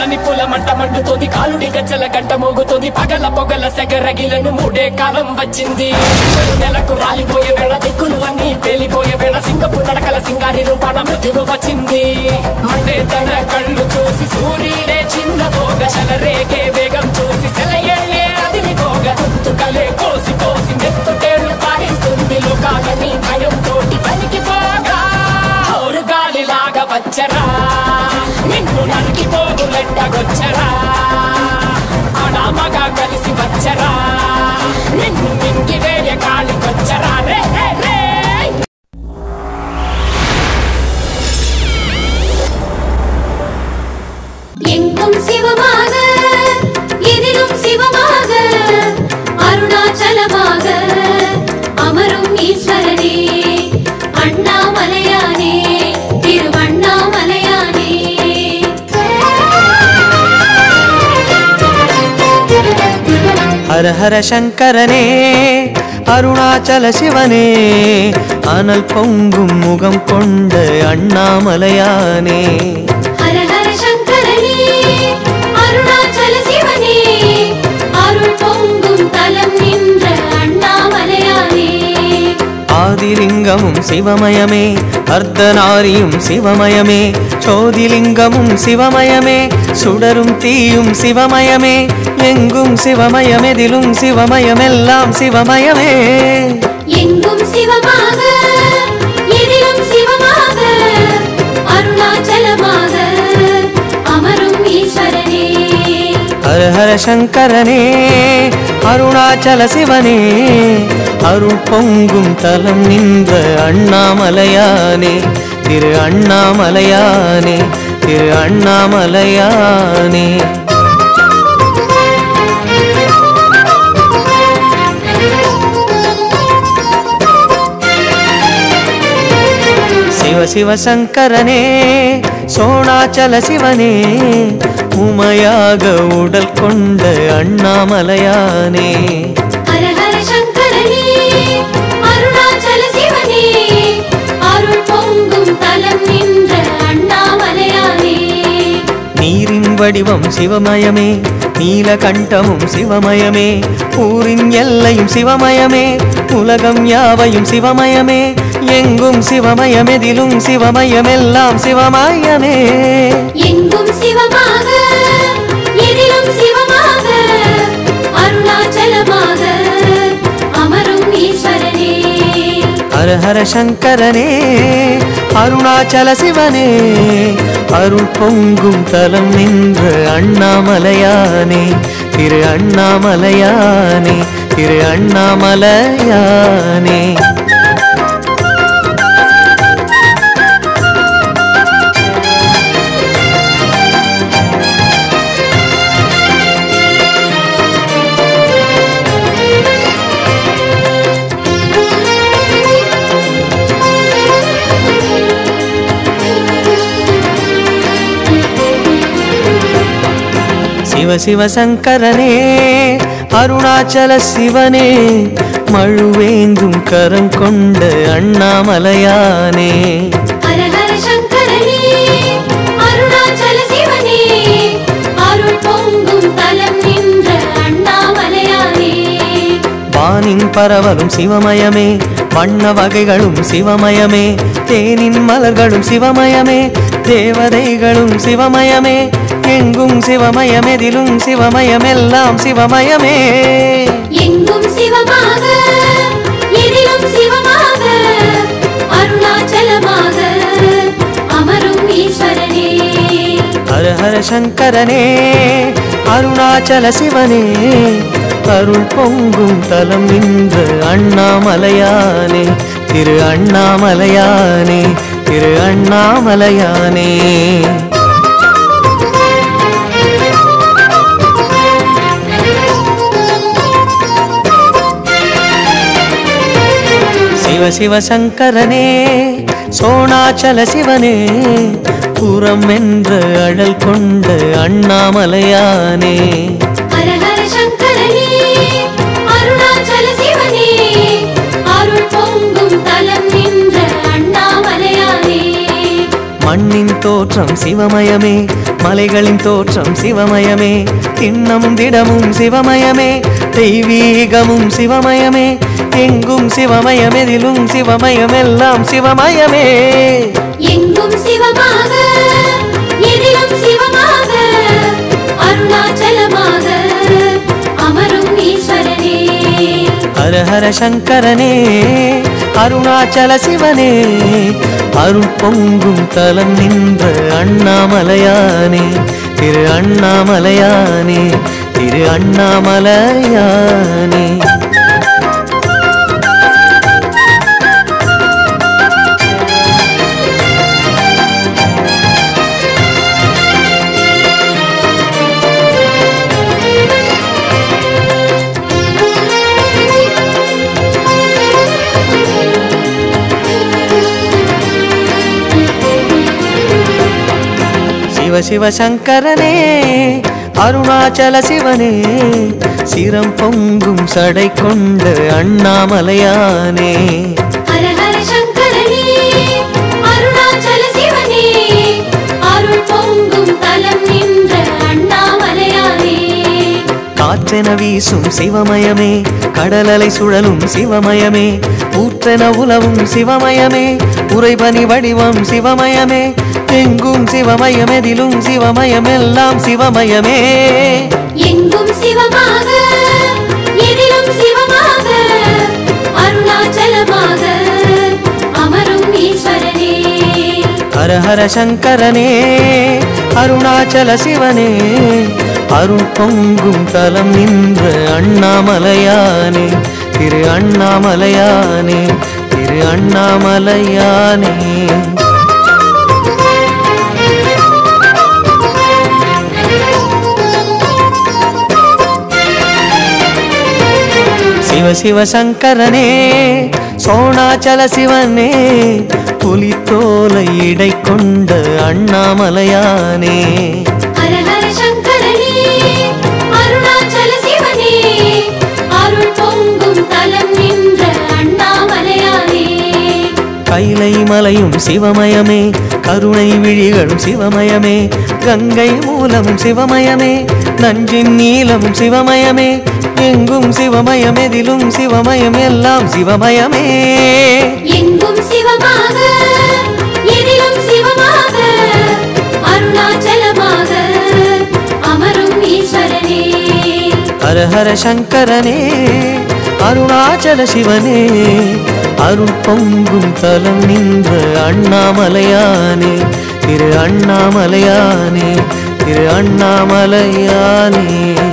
నల్ల నిప్పుల మంట మండుతోంది. కాలుడి గజ్జల గంట మోగుతోంది. పగల పొగల సెగరగిలను మూడే కాలం వచ్చింది. నెలకు రాలిపోయే వేళ దిక్కులు అన్ని పేలిపోయే వేళ సింగపు నడకల సింగారి రూపాన మృతులు వచ్చింది. మండే తన కళ్ళు చూసి సూర్యుడే చిన్న పోగ శలరేగే వేగం చూసి సెలయేళ్ళే అదిరిపోగ తుత్తుకలే కోసి కోసి నెత్తుటే ஹர ஹர சங்கரனே அருணாச்சல சிவனே அனல் பொங்கும் முகம் கொண்ட அண்ணாமலையானே ஆதிலிங்கமும் சிவமயமே அர்த்தநாரியும் சிவமயமே சோதிலிங்கமும் சிவமயமே சுடரும் தீயும் சிவமயமே எங்கும் சிவமயமெதிலும் சிவமயமெல்லாம் சிவமயமே. எங்கும் சிவமாக எதிலும் சிவமாக அருணாச்சலமாக அமரும் ஈஸ்வரனே. ஹர ஹர சங்கரனே அருணாச்சல சிவனே அருள் பொங்கும் தலம் நின்ற அண்ணாமலையானே திரு அண்ணாமலையானே திரு அண்ணாமலையானே. சிவ சிவ சோணாச்சல சிவனே உமையாக உடல் கொண்ட அண்ணாமலையானே. தலம் நின்ற அண்ணாமலையானே. நீரின் வடிவம் சிவமயமே நீலகண்டமும் சிவமயமே ஊரின் எல்லையும் சிவமயமே உலகம் யாவையும் சிவமயமே எங்கும் சிவமயமெதிலும் சிவமயமெல்லாம் சிவமயமே. எங்கும் சிவமாக எதிலும் சிவமாக அருணாச்சலமாக ஹர ஹர சங்கரனே அருணாச்சல சிவனே அருள் பொங்கும் தலம் நின்ற அண்ணாமலையானே திரு அண்ணாமலையானே திரு அண்ணாமலையானே சிவ சிவ சங்கரனே அருணாச்சல சிவனே மழுவேந்தும் கரம் கொண்ட அண்ணாமலையானே. வானின் பரவலும் சிவமயமே வண்ண வகைகளும் சிவமயமே தேனின் மலர்களும் சிவமயமே தேவதைகளும் சிவமயமே எங்கும் சிவமயமெதிலும் சிவமயமெல்லாம் சிவமயமே. எங்கும் சிவமாக எதிலும் சிவமாக அருணாச்சலமாக அமரும் ஈஸ்வரனே. ஹர ஹர சங்கரனே அருணாச்சல சிவனே அருள் பொங்கும் தலம் நின்ற அண்ணாமலையானே திரு அண்ணாமலையானே திரு அண்ணாமலையானே. சிவ சிவ சங்கரனே சோணாச்சல சிவனே புறம் என்ற அழல் கொண்ட அண்ணாமலையானே. மண்ணின் தோற்றம் சிவமயமே மலைகளின் தோற்றம் சிவமயமே திண்ணமும் திடமும் சிவமயமே தெய்வீகமும் சிவமயமே எங்கும் சிவமயமெதிலும் சிவமயம் எல்லாம் சிவமயமே. எங்கும் சிவமாக எதிலும் சிவமாக ஹர ஹர சங்கரனே அருணாச்சல சிவனே அருள் பொங்கும் தலம் நின்ற அண்ணாமலையானே திரு அண்ணாமலையானே திரு அண்ணாமலையானே சிவ சிவ சங்கரனே அருணாச்சல சிவனே சிரம் பொங்கும் சடை கொண்ட அண்ணாமலையானே. காற்றென வீசும் சிவமயமே கடலலை சுழலும் சிவமயமே ஊற்றென உலவும் சிவமயமே உறைபனி வடிவம் சிவமயமே எங்கும் சிவமயமெதிலும் சிவமயமெல்லாம் சிவமயமே. எங்கும் சிவமாக எதிலும் சிவமாக அருணாச்சலமாக அமரும் ஈஸ்வரனே. ஹர ஹர சங்கரனே அருணாச்சல சிவனே அருள் பொங்கும் தலம் நின்ற அண்ணாமலையானே திரு அண்ணாமலையானே திரு அண்ணாமலையானே. சிவ சிவ சங்கரனே சோணாச்சல சிவனே புலித்தோலை இடை கொண்ட அண்ணாமலையானே. கைலை மலையும் சிவமயமே கருணை விழிகளும் சிவமயமே கங்கை மூலமும் சிவமயமே நஞ்சின் நீலமும் சிவமயமே எங்கும் சிவமயமெதிலும் சிவமயம் எல்லாம் சிவமயமே. எங்கும் சிவமாக எதிலும் சிவமாக அருணாச்சலமாக அமரும் ஈஸ்வரனே. ஹர ஹர சங்கரனே அருணாச்சல சிவனே அருள் பொங்கும் தலம் நின்ற அண்ணாமலையானே திரு அண்ணாமலையானே திரு அண்ணாமலையானே.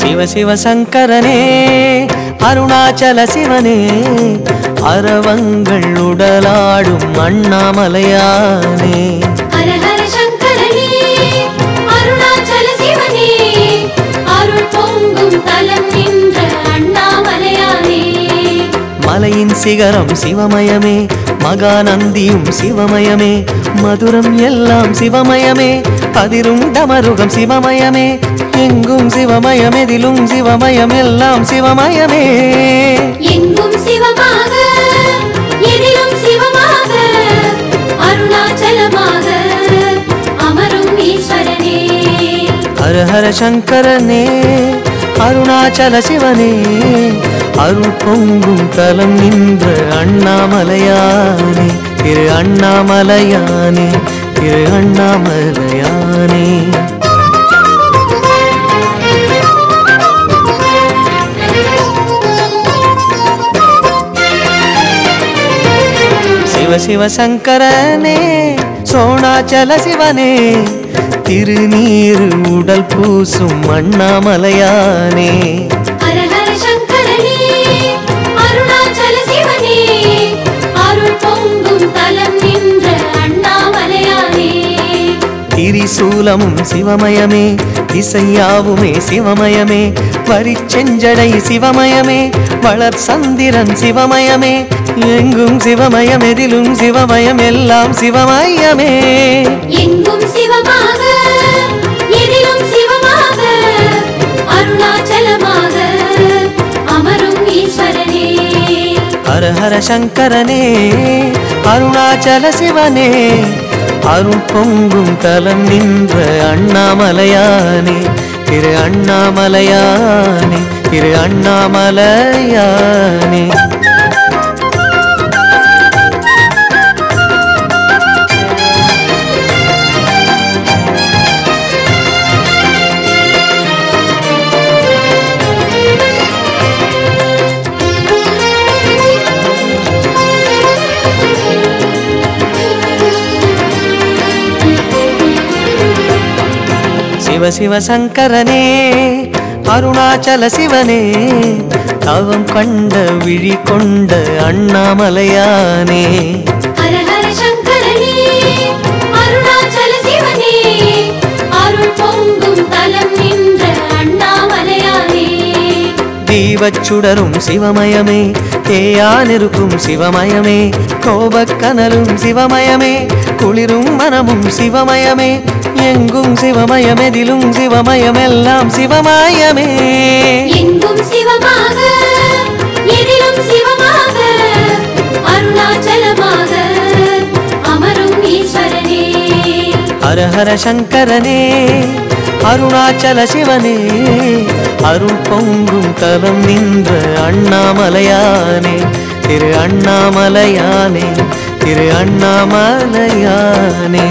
சிவ சிவ சங்கரனே அருணாச்சல சிவனே அரவங்கள் உடலாடும் அண்ணாமலையானே. அருணாச்சல சிவனே அருள் பொங்கும் தலம் நின்ற மலையின் சிகரம் சிவமயமே மகாநந்தியும் சிவமயமே மதுரம் எல்லாம் சிவமயமே அதிரும் டமருகம் சிவமயமே எங்கும் சிவமயமெதிலும் சிவமயம் எல்லாம் சிவமயமே. எங்கும் சிவமாக எதிலும் சிவமாக அருணாச்சலமாக அமரும் ஈஸ்வரனே. ஹர ஹர சங்கரனே அருணாச்சல சிவனே அருள் பொங்கும் தலம் நின்ற அண்ணாமலையானே திரு அண்ணாமலையானே திரு அண்ணாமலையானே. சிவ சிவ சோணாச்சல சிவனே திருநீர் உடல் பூசும் அண்ணாமலையானே. திரிசூலமும் சிவமயமே திசையாவுமே சிவமயமே வரிச்செஞ்சடை சிவமயமே வளர் சந்திரன் சிவமயமே எங்கும் சிவமயம் எதிலும் சிவமயம். எல்லாம் சிவமயமே எங்கும் சிவமாக எதிலும் சிவமாக அருணாச்சலமாக அமரும் ஈஸ்வரனே. ஹர ஹர சங்கரனே அருணாச்சல சிவனே அருள் பொங்கும் தலம் நின்ற அண்ணாமலையானே. திரு அண்ணாமலையானே திரு அண்ணாமலையானே. சிவ சிவ சங்கரனே அருணாச்சல சிவனே தவம் கண்ட விழி கொண்ட அண்ணாமலையானே. தீவச்சுடரும் சிவமயமே தேயானிருக்கும் சிவமயமே கோபக்கனலும் சிவமயமே குளிரும் மனமும் சிவமயமே எங்கும் சிவமயமெதிலும் சிவமயமெல்லாம் சிவமயமே. எங்கும் சிவமாக எதிலும் சிவமாக அருணாச்சலமாக அமரும் ஈஸ்வரனே. ஹர ஹர சங்கரனே அருணாச்சல சிவனே அருள் பொங்கும் தலம் நின்ற அண்ணாமலையானே திரு அண்ணாமலையானே திரு அண்ணாமலையானே.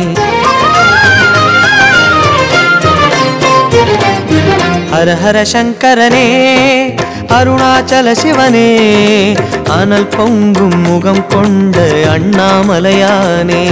ஹர ஹர சங்கரனே அருணாச்சல சிவனே அனல் பொங்கும் முகம் கொண்ட அண்ணாமலையானே.